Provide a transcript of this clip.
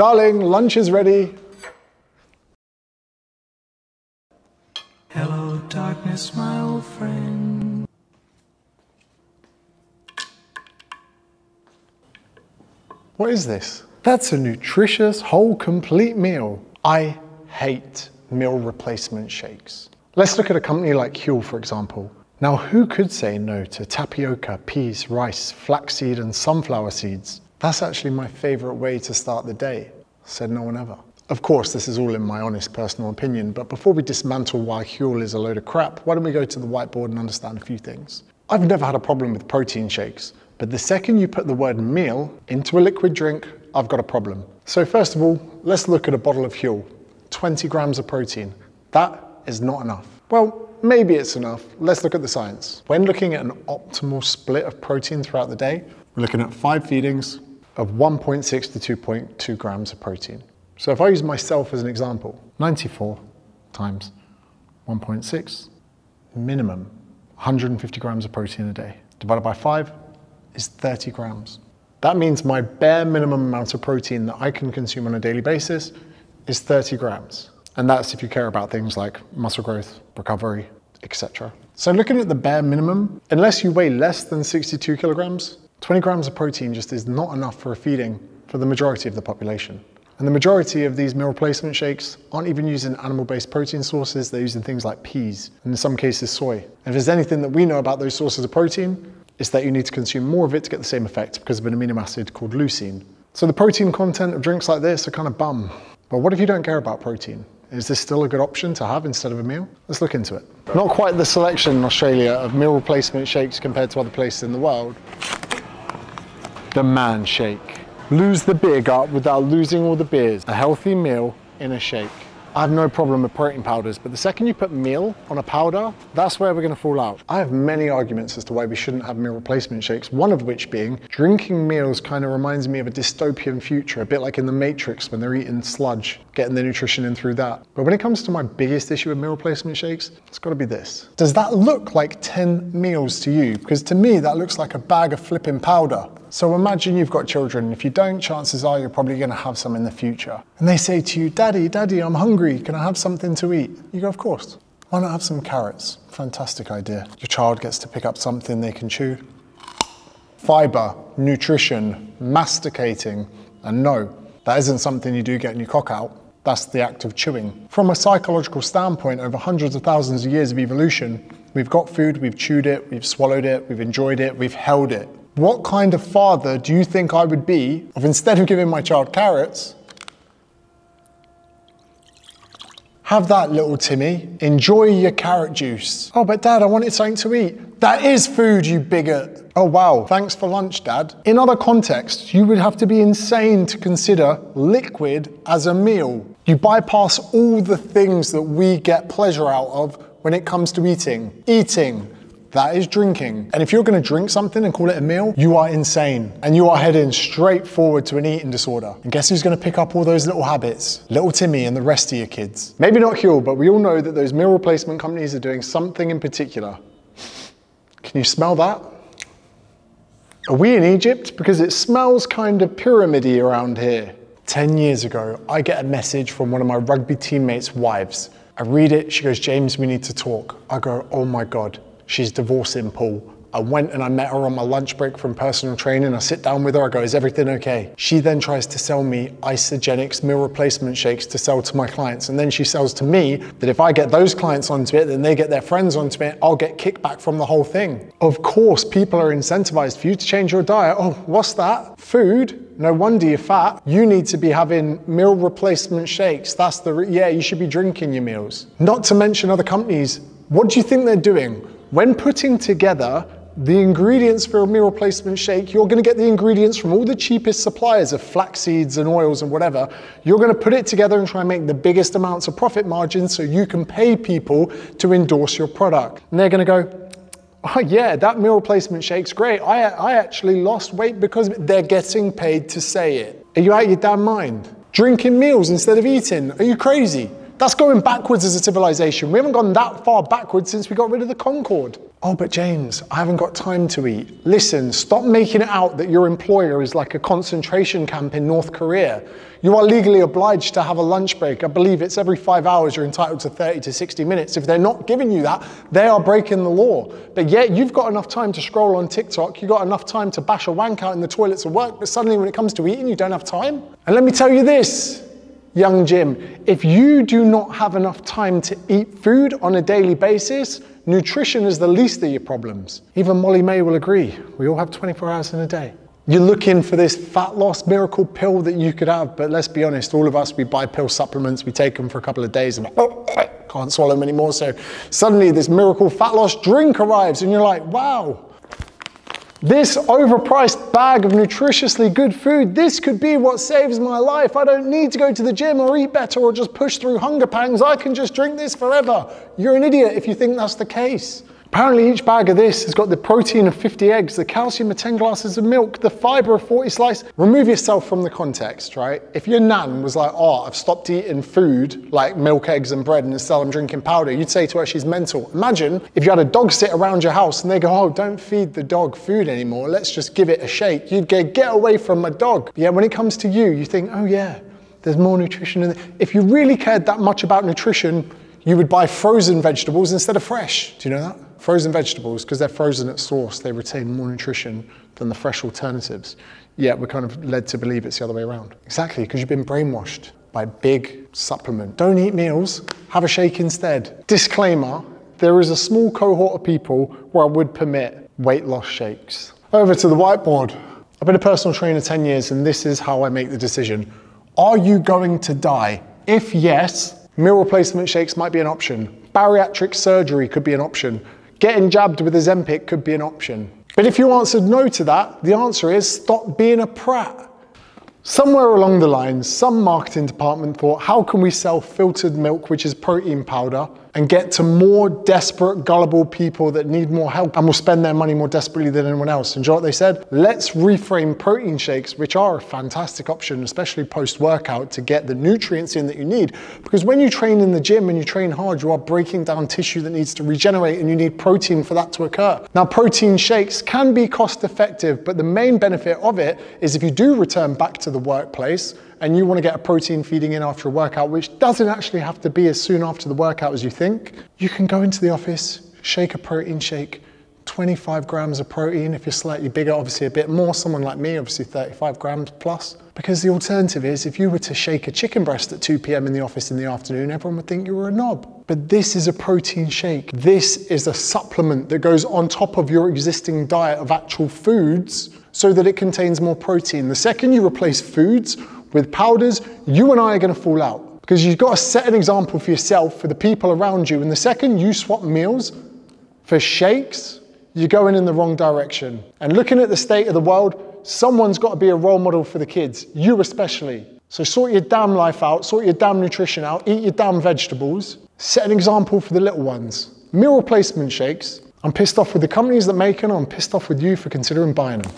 Darling, lunch is ready. Hello, darkness, my old friend. What is this? That's a nutritious, whole, complete meal. I hate meal replacement shakes. Let's look at a company like Huel, for example. Now, who could say no to tapioca, peas, rice, flaxseed, and sunflower seeds? That's actually my favorite way to start the day, said no one ever. Of course, this is all in my honest personal opinion, but before we dismantle why Huel is a load of crap, why don't we go to the whiteboard and understand a few things? I've never had a problem with protein shakes, but the second you put the word meal into a liquid drink, I've got a problem. So first of all, let's look at a bottle of Huel. 20 grams of protein. That is not enough. Well, maybe it's enough. Let's look at the science. When looking at an optimal split of protein throughout the day, we're looking at five feedings of 1.6 to 2.2 grams of protein. So if I use myself as an example, 94 times 1.6, minimum 150 grams of protein a day, divided by five is 30 grams. That means my bare minimum amount of protein that I can consume on a daily basis is 30 grams. And that's if you care about things like muscle growth, recovery, etc. So looking at the bare minimum, unless you weigh less than 62 kilograms, 20 grams of protein just is not enough for a feeding for the majority of the population. And the majority of these meal replacement shakes aren't even using animal-based protein sources, they're using things like peas, and in some cases soy. And if there's anything that we know about those sources of protein, it's that you need to consume more of it to get the same effect because of an amino acid called leucine. So the protein content of drinks like this are kind of bum. But what if you don't care about protein? Is this still a good option to have instead of a meal? Let's look into it. Not quite the selection in Australia of meal replacement shakes compared to other places in the world. The man shake. Lose the beer gut without losing all the beers. A healthy meal in a shake. I have no problem with protein powders, but the second you put meal on a powder, that's where we're gonna fall out. I have many arguments as to why we shouldn't have meal replacement shakes, one of which being drinking meals kind of reminds me of a dystopian future, a bit like in The Matrix when they're eating sludge, getting their nutrition in through that. But when it comes to my biggest issue with meal replacement shakes, it's gotta be this. Does that look like 10 meals to you? Because to me, that looks like a bag of flipping powder. So imagine you've got children. If you don't, chances are you're probably going to have some in the future. And they say to you, Daddy, Daddy, I'm hungry. Can I have something to eat? You go, Of course. Why not have some carrots? Fantastic idea. Your child gets to pick up something they can chew. Fiber, nutrition, masticating. And no, that isn't something you do getting your cock out. That's the act of chewing. From a psychological standpoint, over hundreds of thousands of years of evolution, we've got food, we've chewed it, we've swallowed it, we've enjoyed it, we've held it. What kind of father do you think I would be if instead of giving my child carrots, have that little Timmy, enjoy your carrot juice. Oh, but dad, I wanted something to eat. That is food, you bigot. Oh, wow, thanks for lunch, dad. In other contexts, you would have to be insane to consider liquid as a meal. You bypass all the things that we get pleasure out of when it comes to eating. Eating, that is drinking. And if you're gonna drink something and call it a meal, you are insane. And you are heading straight forward to an eating disorder. And guess who's gonna pick up all those little habits? Little Timmy and the rest of your kids. Maybe not Huel, but we all know that those meal replacement companies are doing something in particular. Can you smell that? Are we in Egypt? Because it smells kind of pyramidy around here. 10 years ago, I get a message from one of my rugby teammates' wives. I read it, she goes, James, we need to talk. I go, oh my God, she's divorcing Paul. I went and I met her on my lunch break from personal training. I sit down with her, I go, is everything okay? She then tries to sell me Isagenix meal replacement shakes to sell to my clients. And then she sells to me that if I get those clients onto it, then they get their friends onto it, I'll get kickback from the whole thing. Of course, people are incentivized for you to change your diet. Oh, what's that? Food? No wonder you're fat. You need to be having meal replacement shakes. That's the, yeah, you should be drinking your meals. Not to mention other companies. What do you think they're doing? When putting together the ingredients for a meal replacement shake, you're gonna get the ingredients from all the cheapest suppliers of flax seeds and oils and whatever. You're gonna put it together and try and make the biggest amounts of profit margins so you can pay people to endorse your product. And they're gonna go, oh yeah, that meal replacement shake's great. I, I actually lost weight because they're getting paid to say it. Are you out of your damn mind? Drinking meals instead of eating? Are you crazy? That's going backwards as a civilization. We haven't gone that far backwards since we got rid of the Concorde. Oh, but James, I haven't got time to eat. Listen, stop making it out that your employer is like a concentration camp in North Korea. You are legally obliged to have a lunch break. I believe it's every five hours you're entitled to 30 to 60 minutes. If they're not giving you that, they are breaking the law. But yet you've got enough time to scroll on TikTok, you've got enough time to bash a wank out in the toilets at work, but suddenly when it comes to eating, you don't have time. And let me tell you this, young Jim, if you do not have enough time to eat food on a daily basis, nutrition is the least of your problems. Even Molly-Mae will agree. We all have 24 hours in a day. You're looking for this fat loss miracle pill that you could have, but let's be honest, all of us, we buy pill supplements, we take them for a couple of days and oh, can't swallow them anymore. So suddenly this miracle fat loss drink arrives and you're like, wow, this overpriced bag of nutritiously good food, this could be what saves my life. I don't need to go to the gym or eat better or just push through hunger pangs. I can just drink this forever. You're an idiot if you think that's the case. Apparently each bag of this has got the protein of 50 eggs, the calcium of 10 glasses of milk, the fiber of 40 slices. Remove yourself from the context, right? If your nan was like, oh, I've stopped eating food like milk, eggs and bread and instead I'm drinking powder, you'd say to her she's mental. Imagine if you had a dog sit around your house and they go, oh, don't feed the dog food anymore, let's just give it a shake. You'd go, get away from my dog. Yeah, when it comes to you, you think, oh yeah, there's more nutrition in. If you really cared that much about nutrition, you would buy frozen vegetables instead of fresh. Do you know that? Frozen vegetables, because they're frozen at source, they retain more nutrition than the fresh alternatives. Yet we're kind of led to believe it's the other way around. Exactly, because you've been brainwashed by big supplement. Don't eat meals, have a shake instead. Disclaimer, there is a small cohort of people where I would permit weight loss shakes. Over to the whiteboard. I've been a personal trainer 10 years and this is how I make the decision. Are you going to die? If yes, meal replacement shakes might be an option. Bariatric surgery could be an option. Getting jabbed with a Ozempic could be an option. But if you answered no to that, the answer is stop being a prat. Somewhere along the lines, some marketing department thought, how can we sell filtered milk, which is protein powder, and get to more desperate, gullible people that need more help and will spend their money more desperately than anyone else. And you know what they said? Let's reframe protein shakes, which are a fantastic option, especially post-workout, to get the nutrients in that you need. Because when you train in the gym and you train hard, you are breaking down tissue that needs to regenerate and you need protein for that to occur. Now, protein shakes can be cost effective, but the main benefit of it is if you do return back to the workplace, and you want to get a protein feeding in after a workout, which doesn't actually have to be as soon after the workout as you think, you can go into the office, shake a protein shake, 25 grams of protein. If you're slightly bigger, obviously a bit more. Someone like me, obviously 35 grams plus. Because the alternative is if you were to shake a chicken breast at 2 p.m. in the office in the afternoon, everyone would think you were a knob. But this is a protein shake. This is a supplement that goes on top of your existing diet of actual foods so that it contains more protein. The second you replace foods with powders, you and I are going to fall out because you've got to set an example for yourself, for the people around you. And the second you swap meals for shakes, you're going in the wrong direction. And looking at the state of the world, someone's got to be a role model for the kids, you especially. So sort your damn life out, sort your damn nutrition out, eat your damn vegetables, set an example for the little ones. Meal replacement shakes, I'm pissed off with the companies that make them, I'm pissed off with you for considering buying them.